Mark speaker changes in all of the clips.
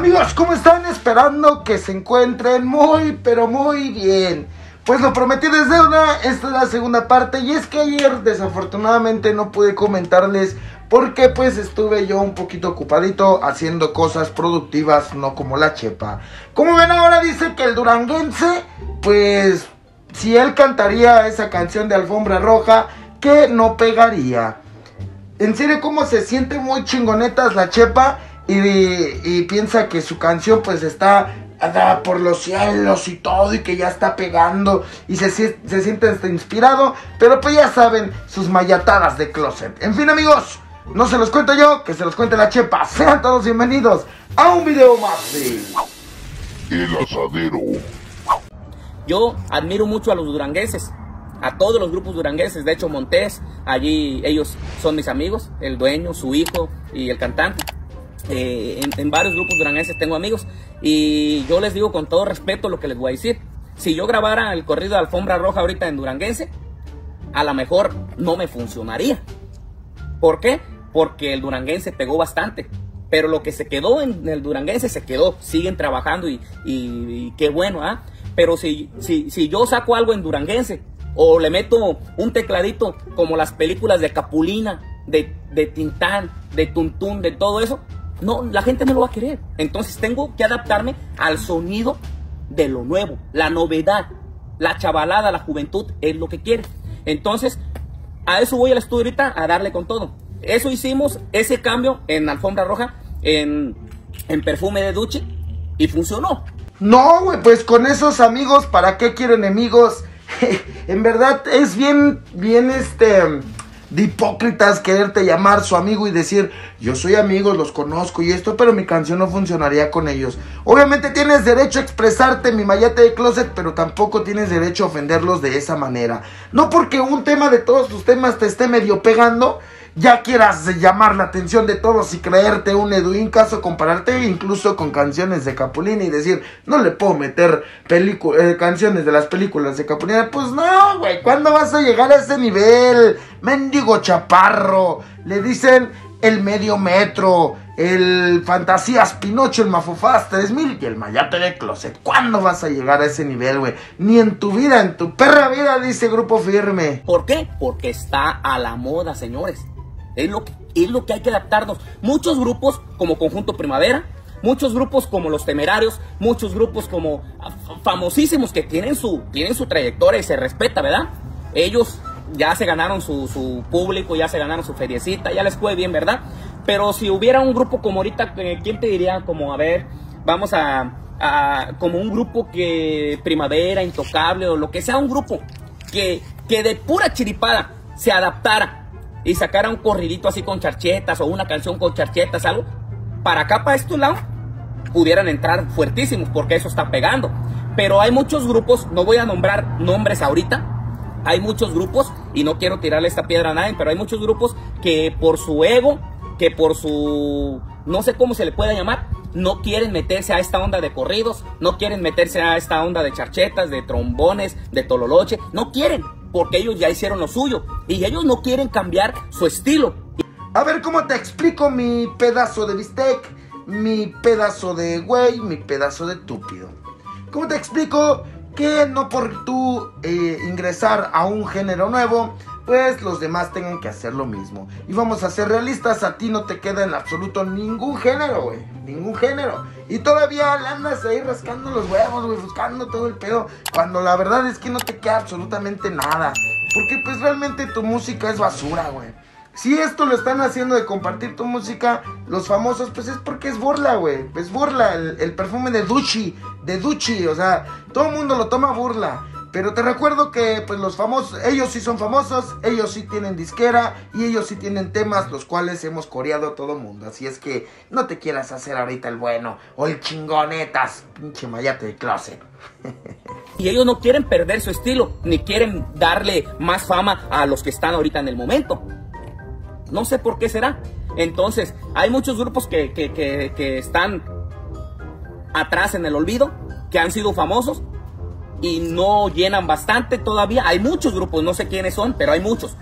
Speaker 1: Amigos, ¿cómo están? Esperando que se encuentren muy, pero muy bien. Pues lo prometí desde una, esta es la segunda parte y es que ayer desafortunadamente no pude comentarles porque pues estuve yo un poquito ocupadito haciendo cosas productivas, no como la chepa. Como ven ahora dice que el duranguense, pues si él cantaría esa canción de alfombra roja, que no pegaría. En serio, cómo se siente muy chingonetas la chepa y, piensa que su canción pues está por los cielos y todo y que ya está pegando y se, se siente hasta inspirado, pero pues ya saben sus mayatadas de closet. En fin amigos, no se los cuento yo, que se los cuente la chepa. Sean todos bienvenidos a un video más de
Speaker 2: El Asadero.
Speaker 3: Yo admiro mucho a los durangueses, a todos los grupos durangueses. De hecho, Montés, allí ellos son mis amigos, el dueño, su hijo y el cantante. Eh, en, varios grupos duranguenses tengo amigos y yo les digo con todo respeto lo que les voy a decir. Si yo grabara el corrido de Alfombra Roja ahorita en Duranguense, a lo mejor no me funcionaría. ¿Por qué? Porque el Duranguense pegó bastante. Pero lo que se quedó en el Duranguense se quedó. Siguen trabajando y, qué bueno, ¿ah? Pero si, si, si yo saco algo en Duranguense o le meto un tecladito como las películas de Capulina, de, de Tintán, de Tuntún, de todo eso, no, la gente no lo va a querer. Entonces tengo que adaptarme al sonido de lo nuevo, la novedad, la chavalada, la juventud es lo que quiere. Entonces, a eso voy al estudio ahorita a darle con todo. Eso hicimos, ese cambio en alfombra roja, en, en perfume de duche, y funcionó.
Speaker 1: No, güey, pues con esos amigos, ¿para qué quiero enemigos? en verdad es bien, bien este de hipócritas quererte llamar su amigo y decir, yo soy amigo, los conozco y esto, pero mi canción no funcionaría con ellos. Obviamente tienes derecho a expresarte mi mayate de closet, pero tampoco tienes derecho a ofenderlos de esa manera. No porque un tema de todos tus temas te esté medio pegando, ya quieras llamar la atención de todos y creerte un Edwin caso, compararte incluso con canciones de Capulina y decir, no le puedo meter eh, canciones de las películas de Capulina. Pues no, güey, ¿cuándo vas a llegar a ese nivel? Mendigo chaparro. Le dicen el medio metro, el Fantasías Pinocho, el Mafufas 3000 y el Mayate de Closet. ¿Cuándo vas a llegar a ese nivel, güey? Ni en tu vida, en tu perra vida, dice Grupo Firme.
Speaker 3: ¿Por qué? Porque está a la moda, señores. Es lo, que, es lo que hay que adaptarnos. Muchos grupos como Conjunto Primavera, muchos grupos como Los Temerarios, muchos grupos como ah, famosísimos que tienen su, tienen su trayectoria y se respeta, ¿verdad? Ellos ya se ganaron su, público, ya se ganaron su feriecita, ya les fue bien, ¿verdad? Pero si hubiera un grupo como ahorita, eh, ¿quién te diría? Como, a ver, vamos a, a como un grupo que Primavera, Intocable o lo que sea, un grupo que, que de pura chiripada se adaptara y sacara un corridito así con charchetas o una canción con charchetas, algo, para acá, para estos lados, pudieran entrar fuertísimos porque eso está pegando. Pero hay muchos grupos, no voy a nombrar nombres ahorita, hay muchos grupos, y no quiero tirarle esta piedra a nadie, pero hay muchos grupos que por su ego, que por su, no sé cómo se le pueda llamar, no quieren meterse a esta onda de corridos, no quieren meterse a esta onda de charchetas, de trombones, de tololoche, no quieren porque ellos ya hicieron lo suyo y ellos no quieren cambiar su estilo.
Speaker 1: A ver cómo te explico mi pedazo de bistec, mi pedazo de güey, mi pedazo de túpido. ¿Cómo te explico que no por tú eh, ingresar a un género nuevo pues los demás tengan que hacer lo mismo. Y vamos a ser realistas, a ti no te queda en absoluto ningún género, güey. Ningún género. Y todavía andas ahí rascando los huevos, güey, buscando todo el pedo. Cuando la verdad es que no te queda absolutamente nada. Porque pues realmente tu música es basura, güey. Si esto lo están haciendo de compartir tu música, los famosos, pues es porque es burla, güey. Es burla, el, el perfume de Duchi, de Duchi, o sea, todo el mundo lo toma burla. Pero te recuerdo que pues los famosos, ellos sí son famosos, ellos sí tienen disquera y ellos sí tienen temas los cuales hemos coreado a todo mundo. Así es que no te quieras hacer ahorita el bueno o el chingonetas, pinche mayate de closet.
Speaker 3: y ellos no quieren perder su estilo, ni quieren darle más fama a los que están ahorita en el momento. No sé por qué será. Entonces, hay muchos grupos que, que, que, que están atrás en el olvido, que han sido famosos y no llenan bastante todavía. Hay muchos grupos, no sé quiénes son, pero hay muchos.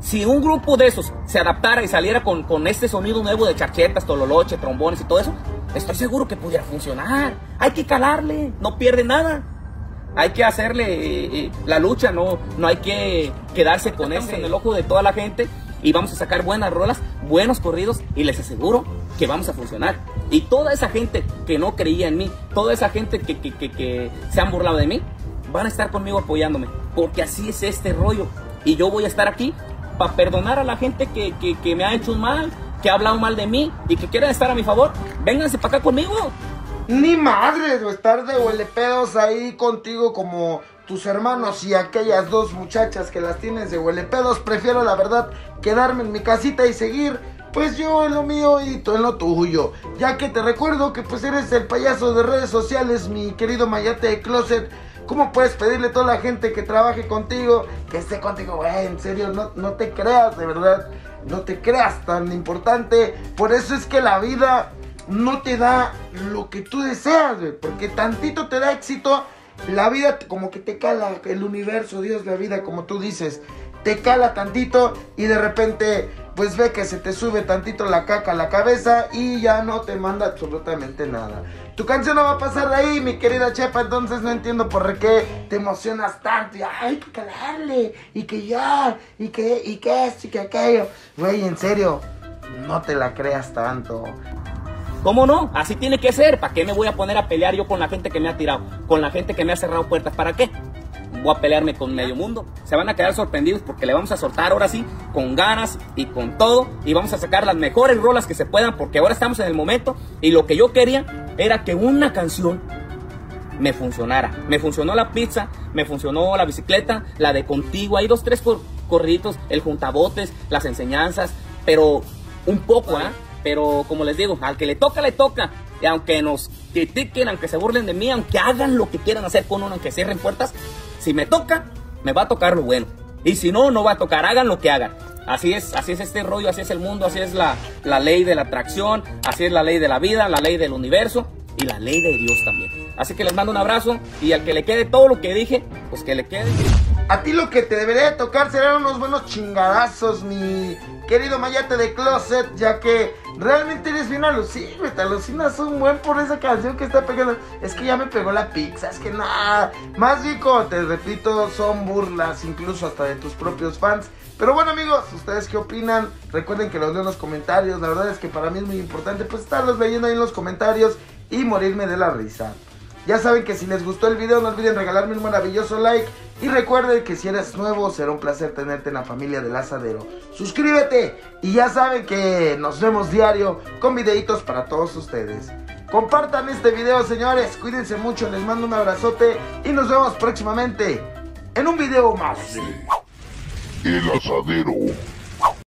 Speaker 3: Si un grupo de esos se adaptara y saliera con, con este sonido nuevo de charchetas, tololoche, trombones y todo eso, estoy seguro que pudiera funcionar. Hay que calarle, no pierde nada. Hay que hacerle eh, eh, la lucha, no, no hay que quedarse con eso en el ojo de toda la gente y vamos a sacar buenas rolas, buenos corridos y les aseguro que vamos a funcionar. Y toda esa gente que no creía en mí, toda esa gente que, que, que, se han burlado de mí, van a estar conmigo apoyándome, porque así es este rollo. Y yo voy a estar aquí para perdonar a la gente que, que, que me ha hecho mal, que ha hablado mal de mí y que quieren estar a mi favor. Vénganse para acá conmigo.
Speaker 1: Ni madre, o estar de huele pedos ahí contigo como tus hermanos y aquellas dos muchachas que las tienes de huele pedos. Prefiero la verdad quedarme en mi casita y seguir pues yo en lo mío y tú en lo tuyo. Ya que te recuerdo que pues eres el payaso de redes sociales, mi querido Mayate de Closet. ¿Cómo puedes pedirle a toda la gente que trabaje contigo, que esté contigo, güey? En serio, no, no te creas, de verdad. No te creas tan importante. Por eso es que la vida no te da lo que tú deseas, güey. Porque tantito te da éxito, la vida como que te cala, el universo, Dios, la vida, como tú dices, te cala tantito y de repente pues ve que se te sube tantito la caca a la cabeza y ya no te manda absolutamente nada. Tu canción no va a pasar de ahí, mi querida Chepa, entonces no entiendo por qué te emocionas tanto y hay que calarle y que ya y que y que esto y que aquello. Güey, en serio, no te la creas tanto.
Speaker 3: ¿Cómo no? Así tiene que ser. ¿Para qué me voy a poner a pelear yo con la gente que me ha tirado? Con la gente que me ha cerrado puertas. ¿Para qué? Voy a pelearme con medio mundo. Se van a quedar sorprendidos porque le vamos a soltar ahora sí, con ganas y con todo. Y vamos a sacar las mejores rolas que se puedan porque ahora estamos en el momento. Y lo que yo quería era que una canción me funcionara. Me funcionó la pizza, me funcionó la bicicleta, la de contigo. Hay dos, tres cor corriditos, el juntabotes, las enseñanzas. Pero un poco, ¿ah? Pero como les digo, al que le toca, le toca. Y aunque nos critiquen, aunque se burlen de mí, aunque hagan lo que quieran hacer con uno, aunque cierren puertas, si me toca, me va a tocar lo bueno. Y si no, no va a tocar. Hagan lo que hagan. Así es, así es este rollo, así es el mundo, así es la, la ley de la atracción, así es la ley de la vida, la ley del universo y la ley de Dios también. Así que les mando un abrazo y al que le quede todo lo que dije, pues que le quede.
Speaker 1: A ti lo que te debería de tocar serán unos buenos chingadazos, mi querido Mayate de Closet, ya que realmente eres bien alucinante, te alucinas un buen por esa canción que está pegando. Es que ya me pegó la pizza, es que nada, más rico, te repito, son burlas incluso hasta de tus propios fans. Pero bueno amigos, ¿ustedes qué opinan? Recuerden que los leo en los comentarios, la verdad es que para mí es muy importante pues estarlos leyendo ahí en los comentarios y morirme de la risa. Ya saben que si les gustó el video no olviden regalarme un maravilloso like y recuerden que si eres nuevo será un placer tenerte en la familia del asadero. Suscríbete y ya saben que nos vemos diario con videitos para todos ustedes. Compartan este video señores, cuídense mucho, les mando un abrazote y nos vemos próximamente en un video más.
Speaker 2: El asadero.